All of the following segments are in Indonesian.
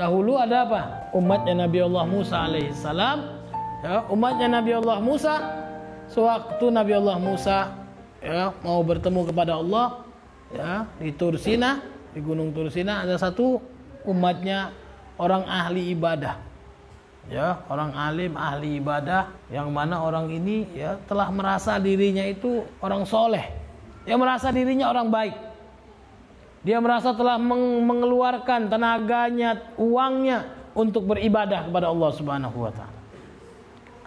dahulu ada apa? Umatnya Nabi Allah Musa alaihissalam. Ya, umatnya Nabi Allah Musa sewaktu Nabi Allah Musa ya mau bertemu kepada Allah ya di Tursina di Gunung Tursina ada satu umatnya orang ahli ibadah ya orang alim ahli ibadah yang mana orang ini ya telah merasa dirinya itu orang soleh dia merasa dirinya orang baik dia merasa telah mengeluarkan tenaganya uangnya untuk beribadah kepada Allah Subhanahu wa taala.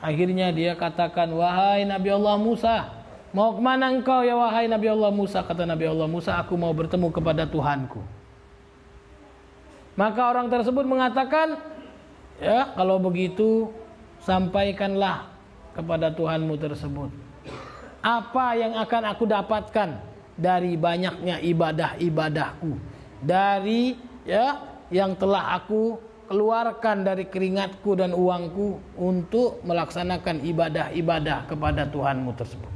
Akhirnya dia katakan wahai Nabi Allah Musa mau ke mana engkau ya wahai Nabi Allah Musa? Kata Nabi Allah Musa aku mau bertemu kepada Tuhanku. Maka orang tersebut mengatakan ya kalau begitu sampaikanlah kepada Tuhanmu tersebut. Apa yang akan aku dapatkan dari banyaknya ibadah-ibadahku dari ya yang telah aku keluarkan dari keringatku dan uangku untuk melaksanakan ibadah-ibadah kepada Tuhanmu tersebut.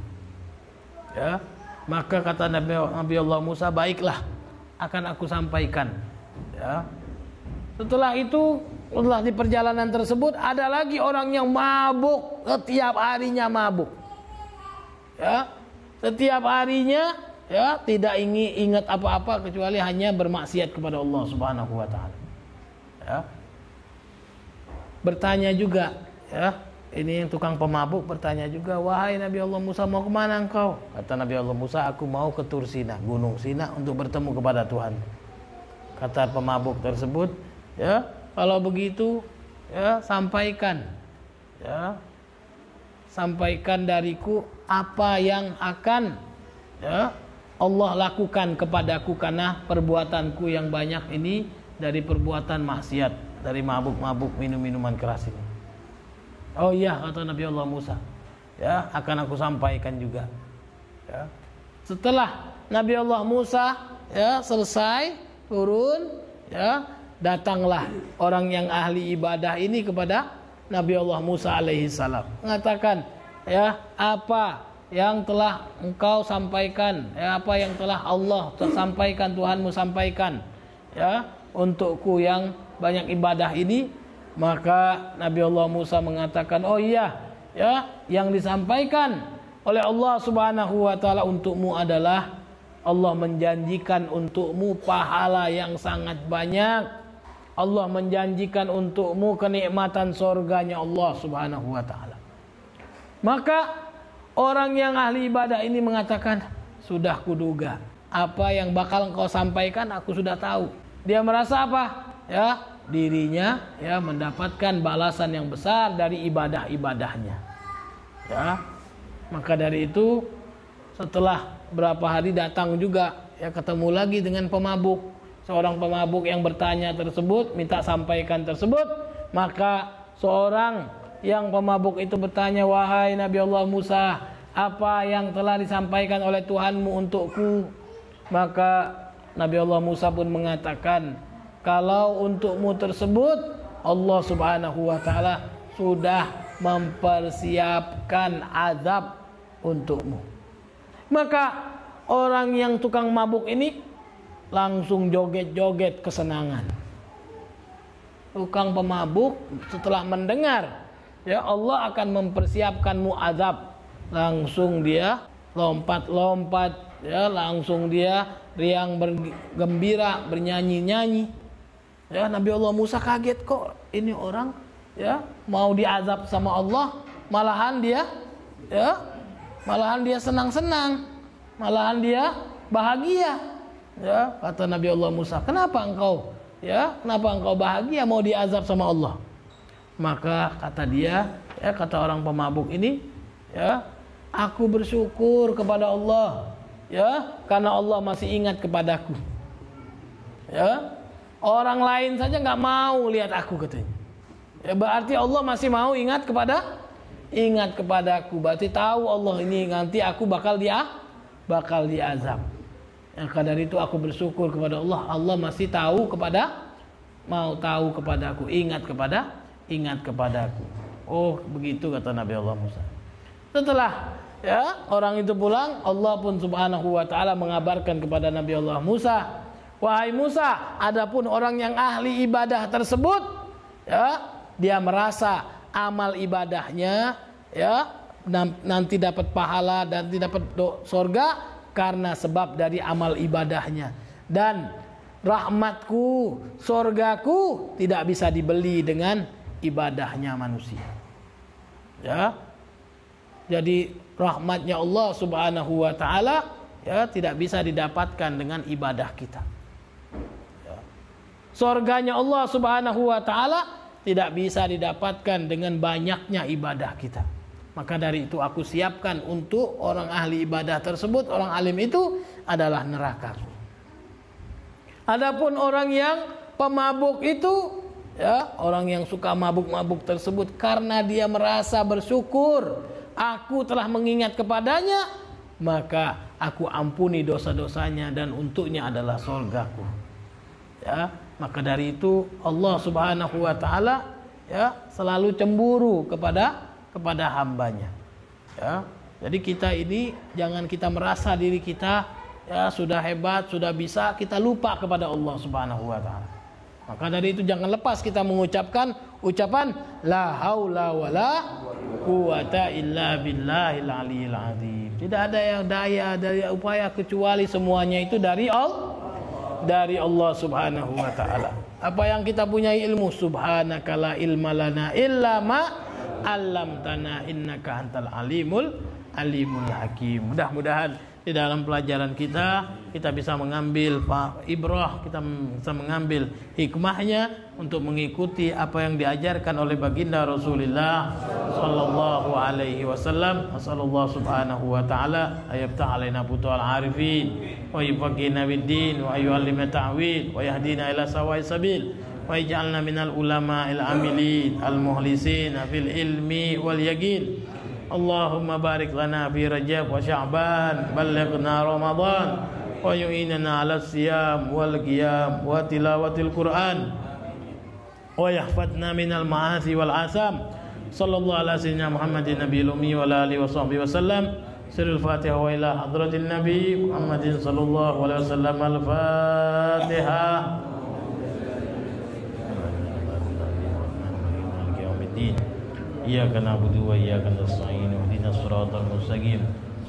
Ya, maka kata Nabi, Nabi Allah Musa, baiklah akan aku sampaikan. Ya. Setelah itu, setelah di perjalanan tersebut ada lagi orang yang mabuk, setiap harinya mabuk. Ya, setiap harinya ya tidak ingin ingat apa-apa kecuali hanya bermaksiat kepada Allah Subhanahu wa taala. Ya. Bertanya juga ya. Ini yang tukang pemabuk bertanya juga wahai Nabi Allah Musa mau ke mana engkau? Kata Nabi Allah Musa aku mau ke Tursina gunung Sina untuk bertemu kepada Tuhan. Kata pemabuk tersebut ya kalau begitu ya sampaikan ya sampaikan dariku apa yang akan ya Allah lakukan kepadaku karena perbuatanku yang banyak ini dari perbuatan maksiat dari mabuk-mabuk minum-minuman keras ini. Oh iya kata Nabi Allah Musa, ya akan aku sampaikan juga. Ya. Setelah Nabi Allah Musa ya selesai turun, ya datanglah orang yang ahli ibadah ini kepada Nabi Allah Musa alaihi salam mengatakan ya apa yang telah engkau sampaikan ya apa yang telah Allah sampaikan Tuhanmu sampaikan ya untukku yang banyak ibadah ini maka Nabi Allah Musa mengatakan oh iya ya yang disampaikan oleh Allah Subhanahu wa taala untukmu adalah Allah menjanjikan untukmu pahala yang sangat banyak. Allah menjanjikan untukmu kenikmatan surganya Allah Subhanahu wa taala. Maka orang yang ahli ibadah ini mengatakan sudah kuduga apa yang bakal engkau sampaikan aku sudah tahu dia merasa apa ya dirinya ya mendapatkan balasan yang besar dari ibadah-ibadahnya. Ya. Maka dari itu setelah berapa hari datang juga ya ketemu lagi dengan pemabuk. Seorang pemabuk yang bertanya tersebut minta sampaikan tersebut, maka seorang yang pemabuk itu bertanya, "Wahai Nabi Allah Musa, apa yang telah disampaikan oleh Tuhanmu untukku?" Maka Nabi Allah Musa pun mengatakan, kalau untukmu tersebut Allah Subhanahu wa taala sudah mempersiapkan azab untukmu. Maka orang yang tukang mabuk ini langsung joget-joget kesenangan. Tukang pemabuk setelah mendengar ya Allah akan mempersiapkanmu azab, langsung dia lompat-lompat ya langsung dia riang bergembira bernyanyi-nyanyi Ya, Nabi Allah Musa kaget kok ini orang ya mau diazab sama Allah, malahan dia ya malahan dia senang-senang, malahan dia bahagia. Ya, kata Nabi Allah Musa, "Kenapa engkau ya? Kenapa engkau bahagia mau diazab sama Allah?" Maka kata dia, ya kata orang pemabuk ini, ya, aku bersyukur kepada Allah, ya, karena Allah masih ingat kepadaku. Ya, Orang lain saja nggak mau lihat aku katanya. Ya berarti Allah masih mau ingat kepada ingat kepadaku. Berarti tahu Allah ini nanti aku bakal dia bakal diazab. Yang kadar itu aku bersyukur kepada Allah. Allah masih tahu kepada mau tahu kepadaku, ingat kepada ingat kepadaku. Oh, begitu kata Nabi Allah Musa. Setelah ya orang itu pulang, Allah pun Subhanahu wa taala mengabarkan kepada Nabi Allah Musa wahai Musa, adapun orang yang ahli ibadah tersebut ya, dia merasa amal ibadahnya ya nanti dapat pahala dan tidak dapat sorga karena sebab dari amal ibadahnya dan rahmatku sorgaku tidak bisa dibeli dengan ibadahnya manusia ya jadi rahmatnya Allah Subhanahu wa taala ya tidak bisa didapatkan dengan ibadah kita. Ya. Sorganya Allah Subhanahu wa taala tidak bisa didapatkan dengan banyaknya ibadah kita. Maka dari itu aku siapkan untuk orang ahli ibadah tersebut, orang alim itu adalah neraka. Adapun orang yang pemabuk itu ya, orang yang suka mabuk-mabuk tersebut karena dia merasa bersyukur. Aku telah mengingat kepadanya maka aku ampuni dosa-dosanya dan untuknya adalah surgaku ya maka dari itu Allah Subhanahu wa taala ya selalu cemburu kepada kepada hambanya. Ya jadi kita ini jangan kita merasa diri kita ya sudah hebat sudah bisa kita lupa kepada Allah Subhanahu wa taala maka dari itu jangan lepas kita mengucapkan ucapan la haula wala quwata illa billahil aliyil azim. Tidak ada yang daya dari upaya kecuali semuanya itu dari Allah dari Allah Subhanahu wa taala. Apa yang kita punya ilmu subhanaka la ilma lana illa ma 'allamtana innaka antal alimul alimul hakim. Mudah-mudahan di dalam pelajaran kita kita bisa mengambil ibrah kita bisa mengambil hikmahnya untuk mengikuti apa yang diajarkan oleh baginda Rasulullah sallallahu alaihi wasallam. Sallallahu subhanahu wa taala. Ayaftah alaina putul arifin. Wa yufaqina bid-din wa yu'allimna ta'wil. Wa yahdina ila sawai sabil. Wa yaj'alna minal ulama al amilin al muhlisin fil ilmi wal yaqin اللهم بارك لنا في رجب وشعبان بلغنا رمضان ويعيننا على الصيام والقيام وتلاوة القرآن ويحفظنا من المعاصي والآثام صلى الله على سيدنا محمد النبي الأمي وعلى آله وصحبه وسلم سر الفاتحة وإلى حضرة النبي محمد صلى الله عليه وسلم الفاتحة الدين إياك نعبد وإياك نستعين اهدنا الصراط المستقيم.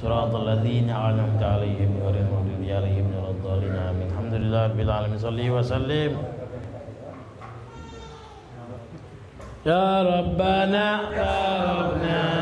صراط الذين أنعمت عليهم غير المغضوب عليهم ولا الضالين. آمين. الحمد لله رب العالمين. صلي وسلم. يا ربنا يا ربنا.